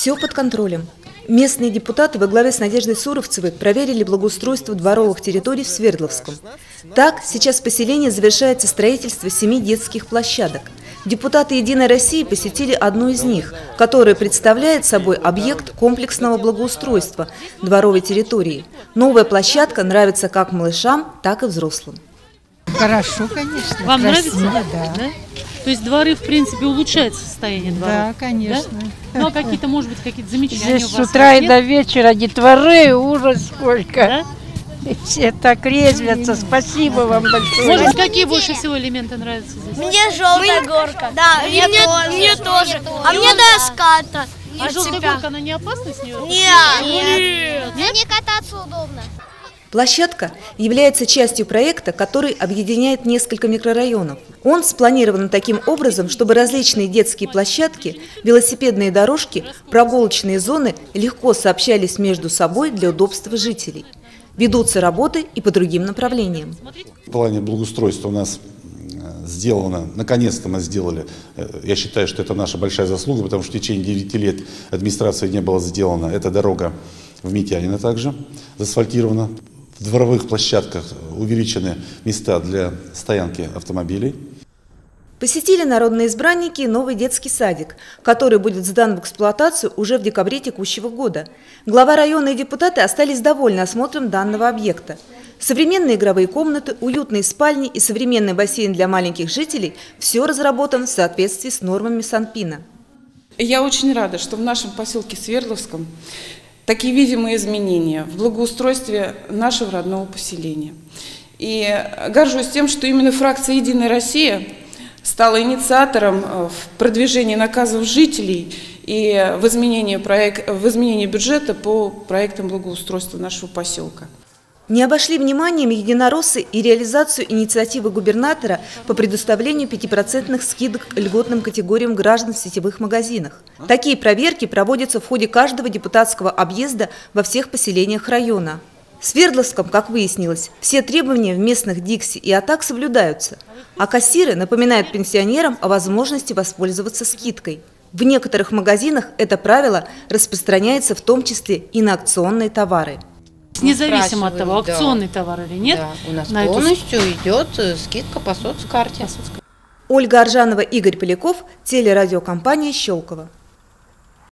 Все под контролем. Местные депутаты во главе с Надеждой Суровцевой проверили благоустройство дворовых территорий в Свердловском. Так, сейчас в поселении завершается строительство семи детских площадок. Депутаты «Единой России» посетили одну из них, которая представляет собой объект комплексного благоустройства дворовой территории. Новая площадка нравится как малышам, так и взрослым. Хорошо, конечно. Вам красиво, нравится? Да. То есть дворы, в принципе, улучшают состояние дворов? Да, конечно. Ну, а какие-то, может быть, какие-то замечания Здесь у с вас утра и нет? до вечера детворы, ужас сколько. Да? И Все так резвятся, спасибо вам большое. Может быть, какие больше всего элементы нравятся здесь? Мне желтая горка. Да, мне, тоже. Мне тоже. А мне доска-то. А желтая горка, она не опасна с нее? Нет. Мне кататься удобно. Площадка является частью проекта, который объединяет несколько микрорайонов. Он спланирован таким образом, чтобы различные детские площадки, велосипедные дорожки, прогулочные зоны легко сообщались между собой для удобства жителей. Ведутся работы и по другим направлениям. В плане благоустройства у нас э, сделано, наконец-то мы сделали, э, я считаю, что это наша большая заслуга, потому что в течение 9 лет администрации не было сделано. Эта дорога в Митянино также заасфальтирована. В дворовых площадках увеличены места для стоянки автомобилей. Посетили народные избранники новый детский садик, который будет сдан в эксплуатацию уже в декабре текущего года. Глава района и депутаты остались довольны осмотром данного объекта. Современные игровые комнаты, уютные спальни и современный бассейн для маленьких жителей – все разработано в соответствии с нормами Санпина. Я очень рада, что в нашем поселке Свердловском такие видимые изменения в благоустройстве нашего родного поселения. И горжусь тем, что именно фракция «Единая Россия» стала инициатором э, в продвижении наказов жителей и в изменении, проект, в изменении бюджета по проектам благоустройства нашего поселка. Не обошли вниманием единороссы и реализацию инициативы губернатора по предоставлению 5% скидок льготным категориям граждан в сетевых магазинах. Такие проверки проводятся в ходе каждого депутатского объезда во всех поселениях района. В Свердловском, как выяснилось, все требования в местных ДИКСе и АТАК соблюдаются, а кассиры напоминают пенсионерам о возможности воспользоваться скидкой. В некоторых магазинах это правило распространяется в том числе и на акционные товары. Независимо от того, спрашивают, да. товар или нет. Да, у нас на эту полностью идет э, скидка по соцкарте. Ольга Аржанова, Игорь Поляков, телерадиокомпания «Щелково».